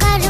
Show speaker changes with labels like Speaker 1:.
Speaker 1: carro.